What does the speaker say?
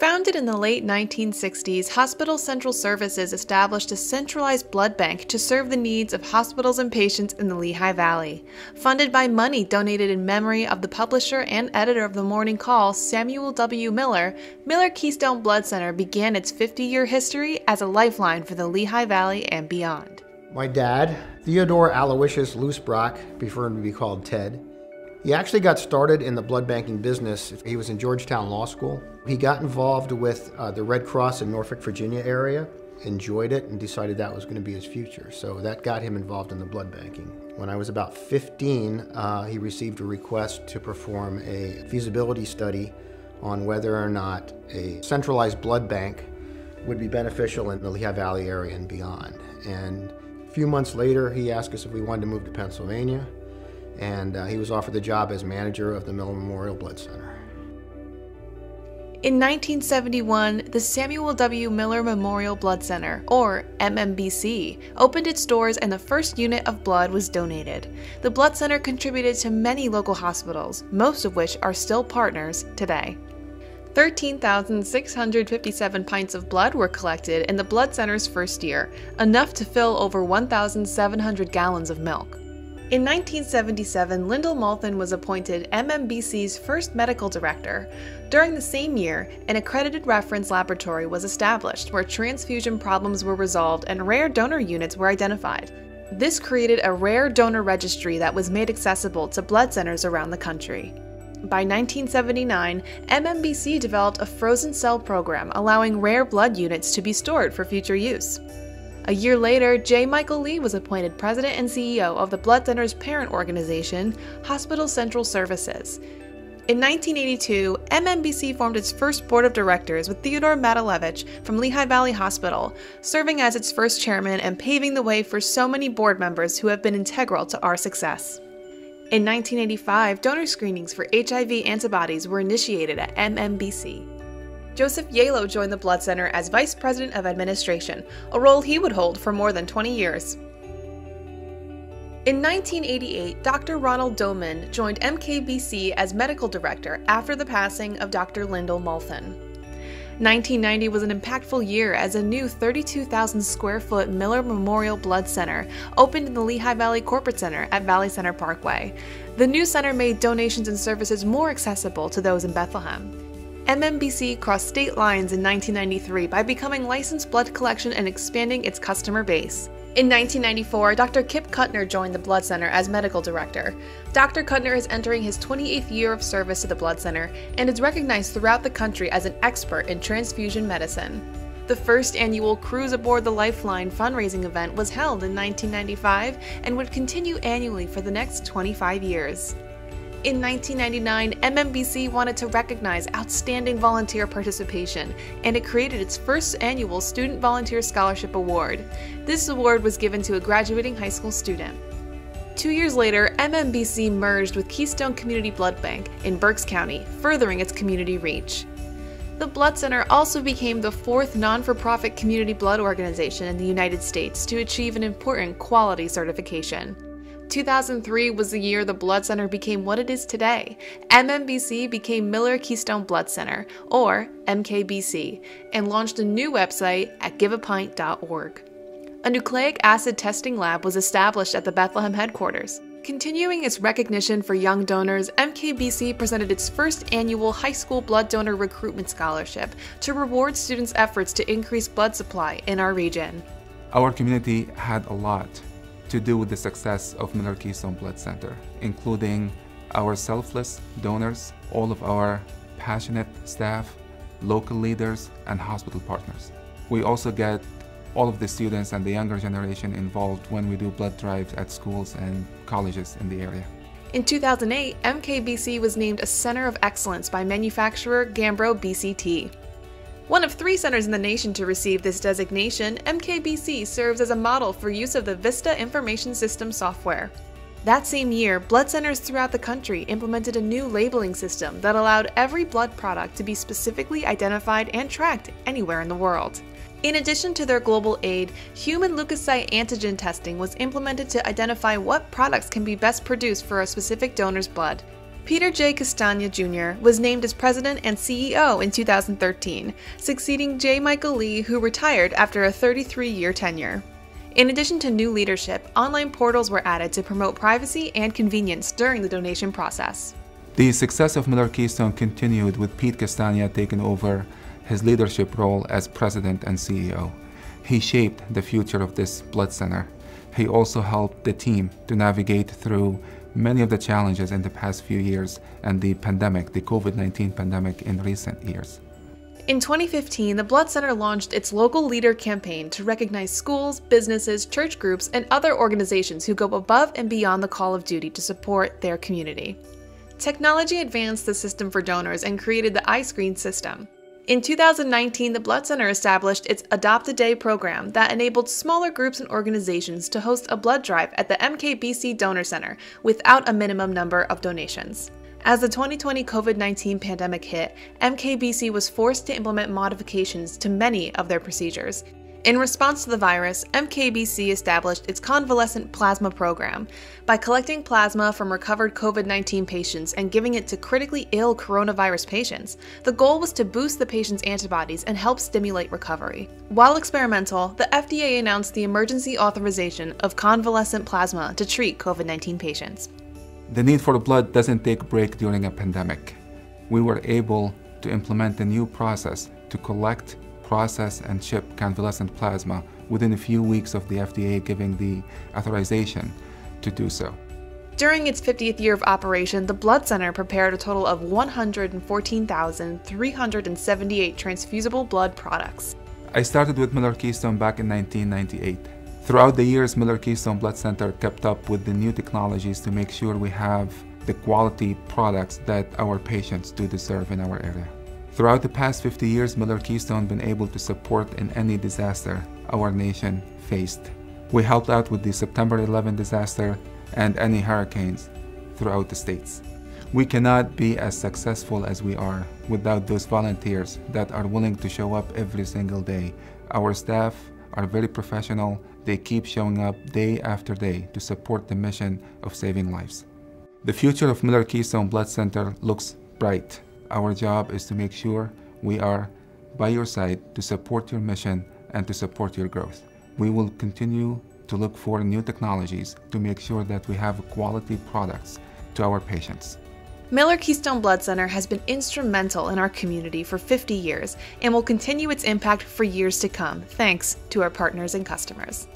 Founded in the late 1960s, Hospital Central Services established a centralized blood bank to serve the needs of hospitals and patients in the Lehigh Valley. Funded by money donated in memory of the publisher and editor of the Morning Call, Samuel W. Miller, Miller Keystone Blood Center began its 50 year history as a lifeline for the Lehigh Valley and beyond. My dad, Theodore Aloysius Loosbrock, preferred to be called Ted, he actually got started in the blood banking business. He was in Georgetown Law School. He got involved with uh, the Red Cross in Norfolk, Virginia area, enjoyed it, and decided that was going to be his future. So that got him involved in the blood banking. When I was about 15, uh, he received a request to perform a feasibility study on whether or not a centralized blood bank would be beneficial in the Lehigh Valley area and beyond. And a few months later, he asked us if we wanted to move to Pennsylvania and uh, he was offered the job as manager of the Miller Memorial Blood Center. In 1971, the Samuel W. Miller Memorial Blood Center, or MMBC, opened its doors and the first unit of blood was donated. The Blood Center contributed to many local hospitals, most of which are still partners today. 13,657 pints of blood were collected in the Blood Center's first year, enough to fill over 1,700 gallons of milk. In 1977, Lyndall Malthen was appointed MMBC's first medical director. During the same year, an accredited reference laboratory was established where transfusion problems were resolved and rare donor units were identified. This created a rare donor registry that was made accessible to blood centers around the country. By 1979, MMBC developed a frozen cell program allowing rare blood units to be stored for future use. A year later, J. Michael Lee was appointed president and CEO of the Blood Center's parent organization, Hospital Central Services. In 1982, MMBC formed its first board of directors with Theodore Matalevich from Lehigh Valley Hospital, serving as its first chairman and paving the way for so many board members who have been integral to our success. In 1985, donor screenings for HIV antibodies were initiated at MMBC. Joseph Yalow joined the Blood Center as Vice President of Administration, a role he would hold for more than 20 years. In 1988, Dr. Ronald Doman joined MKBC as Medical Director after the passing of Dr. Lyndall Malthen. 1990 was an impactful year as a new 32,000 square foot Miller Memorial Blood Center opened in the Lehigh Valley Corporate Center at Valley Center Parkway. The new center made donations and services more accessible to those in Bethlehem. MMBC crossed state lines in 1993 by becoming licensed blood collection and expanding its customer base. In 1994, Dr. Kip Kuttner joined the Blood Center as medical director. Dr. Kuttner is entering his 28th year of service to the Blood Center and is recognized throughout the country as an expert in transfusion medicine. The first annual Cruise Aboard the Lifeline fundraising event was held in 1995 and would continue annually for the next 25 years. In 1999, MMBC wanted to recognize outstanding volunteer participation, and it created its first annual Student Volunteer Scholarship Award. This award was given to a graduating high school student. Two years later, MMBC merged with Keystone Community Blood Bank in Berks County, furthering its community reach. The Blood Center also became the fourth non for profit community blood organization in the United States to achieve an important quality certification. 2003 was the year the Blood Center became what it is today. MMBC became Miller Keystone Blood Center, or MKBC, and launched a new website at giveapint.org. A nucleic acid testing lab was established at the Bethlehem headquarters. Continuing its recognition for young donors, MKBC presented its first annual high school blood donor recruitment scholarship to reward students' efforts to increase blood supply in our region. Our community had a lot to do with the success of Miller Keystone Blood Center, including our selfless donors, all of our passionate staff, local leaders, and hospital partners. We also get all of the students and the younger generation involved when we do blood drives at schools and colleges in the area. In 2008, MKBC was named a Center of Excellence by manufacturer Gambro BCT. One of three centers in the nation to receive this designation, MKBC serves as a model for use of the Vista Information System software. That same year, blood centers throughout the country implemented a new labeling system that allowed every blood product to be specifically identified and tracked anywhere in the world. In addition to their global aid, human leukocyte antigen testing was implemented to identify what products can be best produced for a specific donor's blood. Peter J. Castagna Jr. was named as president and CEO in 2013, succeeding J. Michael Lee, who retired after a 33 year tenure. In addition to new leadership, online portals were added to promote privacy and convenience during the donation process. The success of Miller Keystone continued with Pete Castagna taking over his leadership role as president and CEO. He shaped the future of this blood center. He also helped the team to navigate through many of the challenges in the past few years and the pandemic, the COVID 19 pandemic in recent years. In 2015, the Blood Center launched its Local Leader campaign to recognize schools, businesses, church groups, and other organizations who go above and beyond the call of duty to support their community. Technology advanced the system for donors and created the iScreen system. In 2019, the Blood Center established its Adopt a Day program that enabled smaller groups and organizations to host a blood drive at the MKBC Donor Center without a minimum number of donations. As the 2020 COVID 19 pandemic hit, MKBC was forced to implement modifications to many of their procedures, in response to the virus, MKBC established its convalescent plasma program by collecting plasma from recovered COVID 19 patients and giving it to critically ill coronavirus patients. The goal was to boost the patient's antibodies and help stimulate recovery. While experimental, the FDA announced the emergency authorization of convalescent plasma to treat COVID 19 patients. The need for blood doesn't take a break during a pandemic. We were able to implement a new process to collect process and ship convalescent plasma within a few weeks of the FDA giving the authorization to do so. During its 50th year of operation, the Blood Center prepared a total of 114,378 transfusible blood products. I started with Miller Keystone back in 1998. Throughout the years, Miller Keystone Blood Center kept up with the new technologies to make sure we have the quality products that our patients do deserve in our area. Throughout the past 50 years, Miller Keystone has been able to support in any disaster our nation faced. We helped out with the September 11 disaster and any hurricanes throughout the states. We cannot be as successful as we are without those volunteers that are willing to show up every single day. Our staff are very professional. They keep showing up day after day to support the mission of saving lives. The future of Miller Keystone Blood Center looks bright. Our job is to make sure we are by your side to support your mission and to support your growth. We will continue to look for new technologies to make sure that we have quality products to our patients. Miller Keystone Blood Center has been instrumental in our community for 50 years and will continue its impact for years to come, thanks to our partners and customers.